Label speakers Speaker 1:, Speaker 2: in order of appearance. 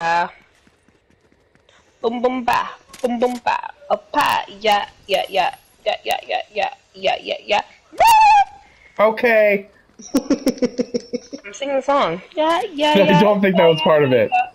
Speaker 1: Uh, boom boom ba, boom boom ba, a pa, yeah, yeah, yeah, yeah, yeah, yeah, yeah, yeah, yeah, yeah.
Speaker 2: Okay.
Speaker 1: I'm singing the song. Yeah, yeah, yeah.
Speaker 2: I don't think that was part of it.
Speaker 1: yeah,